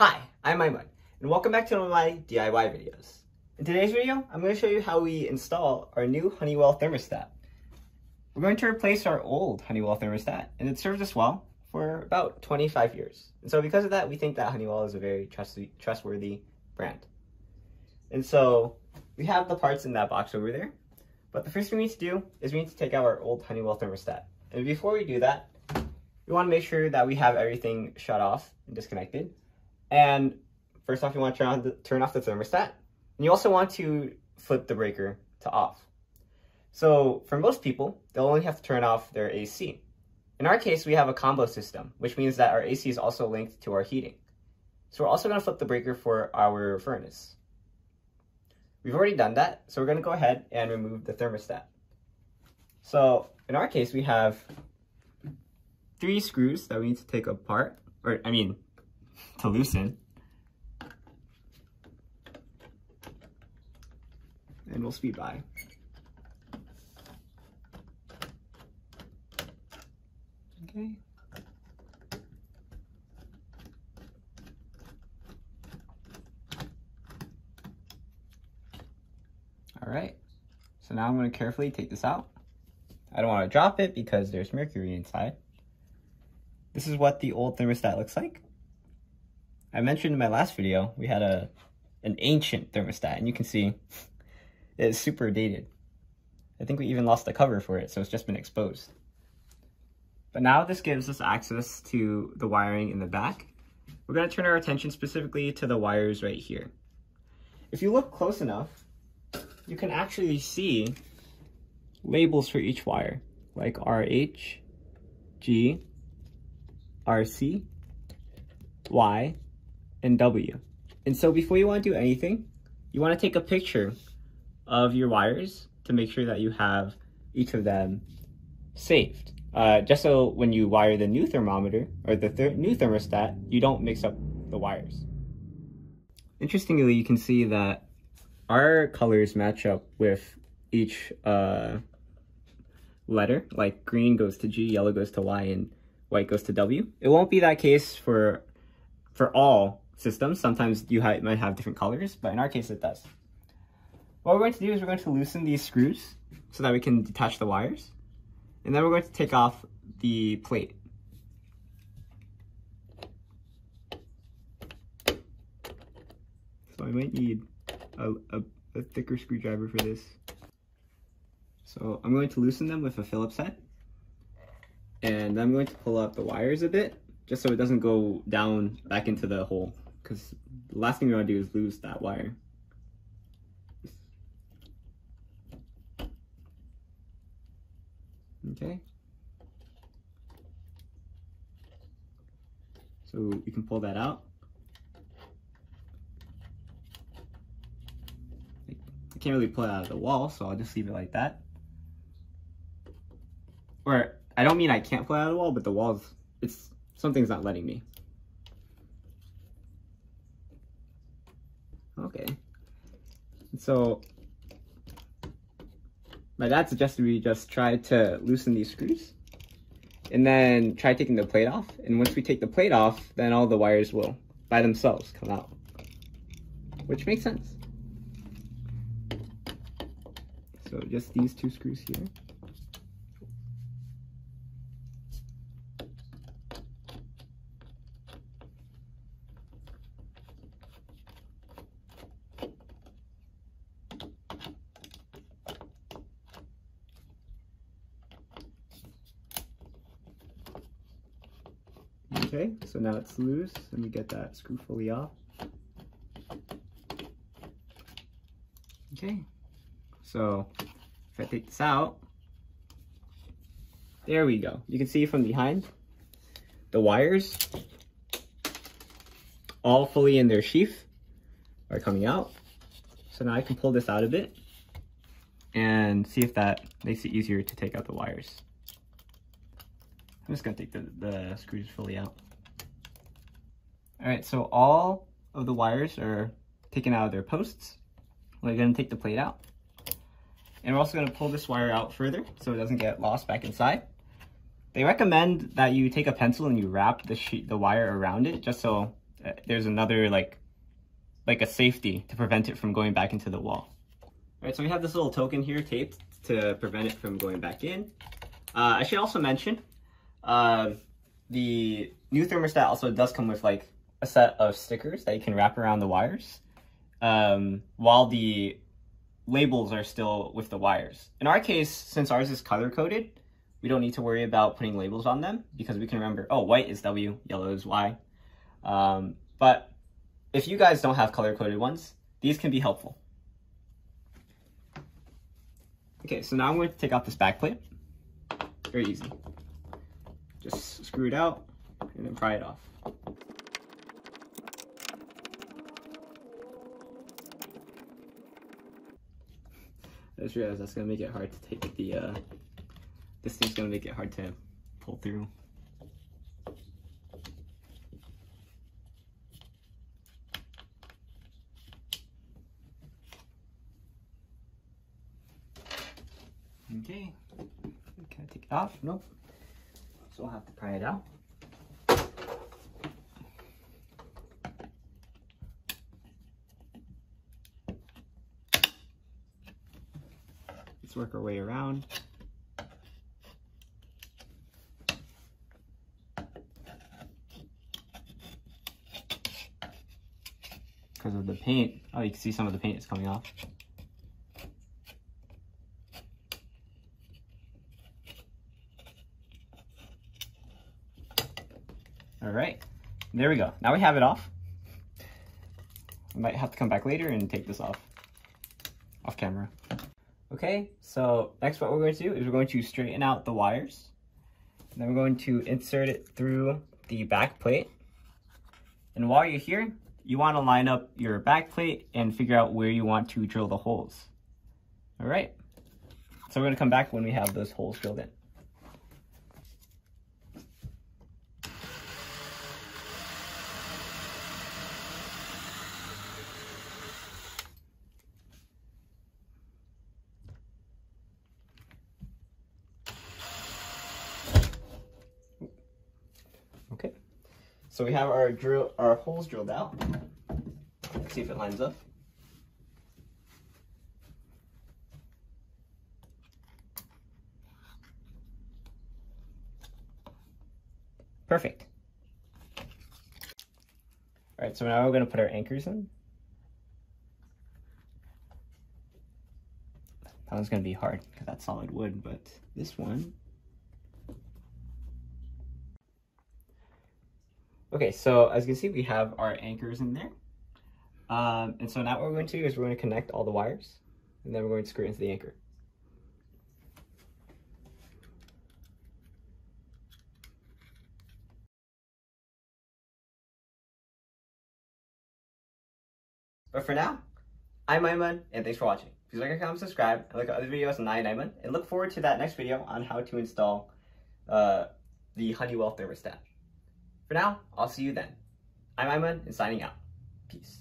Hi, I'm Maimon, and welcome back to one of my DIY videos. In today's video, I'm going to show you how we install our new Honeywell thermostat. We're going to replace our old Honeywell thermostat, and it served us well for about 25 years. And so because of that, we think that Honeywell is a very trustworthy brand. And so we have the parts in that box over there, but the first thing we need to do is we need to take out our old Honeywell thermostat. And before we do that, we want to make sure that we have everything shut off and disconnected. And first off, you want to turn, the, turn off the thermostat. And you also want to flip the breaker to off. So for most people, they'll only have to turn off their AC. In our case, we have a combo system, which means that our AC is also linked to our heating. So we're also going to flip the breaker for our furnace. We've already done that, so we're going to go ahead and remove the thermostat. So in our case, we have three screws that we need to take apart, or I mean, to loosen. And we'll speed by. Okay. All right, so now I'm gonna carefully take this out. I don't wanna drop it because there's mercury inside. This is what the old thermostat looks like. I mentioned in my last video, we had a an ancient thermostat, and you can see it's super dated. I think we even lost the cover for it, so it's just been exposed. But now this gives us access to the wiring in the back. We're gonna turn our attention specifically to the wires right here. If you look close enough, you can actually see labels for each wire, like RH, G, RC, Y, and W. And so before you want to do anything, you want to take a picture of your wires to make sure that you have each of them saved. Uh, just so when you wire the new thermometer or the th new thermostat, you don't mix up the wires. Interestingly, you can see that our colors match up with each uh, letter, like green goes to G, yellow goes to Y, and white goes to W. It won't be that case for for all systems. Sometimes you ha might have different colors, but in our case it does. What we're going to do is we're going to loosen these screws so that we can detach the wires. And then we're going to take off the plate. So I might need a, a, a thicker screwdriver for this. So I'm going to loosen them with a Phillips head. And I'm going to pull up the wires a bit, just so it doesn't go down back into the hole. Because the last thing we want to do is lose that wire. Okay. So we can pull that out. I can't really pull it out of the wall, so I'll just leave it like that. Or, I don't mean I can't pull it out of the wall, but the wall's, it's, something's not letting me. Okay. So, my dad suggested we just try to loosen these screws and then try taking the plate off. And once we take the plate off, then all the wires will, by themselves, come out. Which makes sense. So just these two screws here. Okay, so now it's loose. Let me get that screw fully off. Okay, so if I take this out, there we go. You can see from behind, the wires, all fully in their sheath, are coming out. So now I can pull this out a bit and see if that makes it easier to take out the wires. I'm just gonna take the, the screws fully out. All right, so all of the wires are taken out of their posts. We're gonna take the plate out. And we're also gonna pull this wire out further so it doesn't get lost back inside. They recommend that you take a pencil and you wrap the sheet, the wire around it just so uh, there's another like like a safety to prevent it from going back into the wall. All right, so we have this little token here taped to prevent it from going back in. Uh, I should also mention, the new thermostat also does come with like a set of stickers that you can wrap around the wires, um, while the labels are still with the wires. In our case, since ours is color coded, we don't need to worry about putting labels on them because we can remember, oh, white is W, yellow is Y. Um, but if you guys don't have color-coded ones, these can be helpful. Okay, so now I'm going to take out this back plate. Very easy. Just screw it out and then pry it off. I just realized that's gonna make it hard to take the, uh, this thing's gonna make it hard to pull through. Okay, can I take it off? Nope. So I'll have to pry it out. Let's work our way around. Because of the paint. Oh, you can see some of the paint is coming off. All right, there we go. Now we have it off. I might have to come back later and take this off, off camera. Okay, so next what we're going to do is we're going to straighten out the wires. And then we're going to insert it through the back plate. And while you're here, you want to line up your back plate and figure out where you want to drill the holes. All right, so we're going to come back when we have those holes drilled in. Okay, so we have our drill, our holes drilled out. Let's see if it lines up. Perfect. All right, so now we're gonna put our anchors in. That one's gonna be hard because that's solid wood, but this one Okay, so as you can see, we have our anchors in there. Um, and so now what we're going to do is we're going to connect all the wires, and then we're going to screw into the anchor. But for now, I'm Aiman, and thanks for watching. Please like, comment, subscribe, and look at other videos on I Aiman, and look forward to that next video on how to install uh, the Honeywell thermostat. For now, I'll see you then. I'm Aiman and signing out. Peace.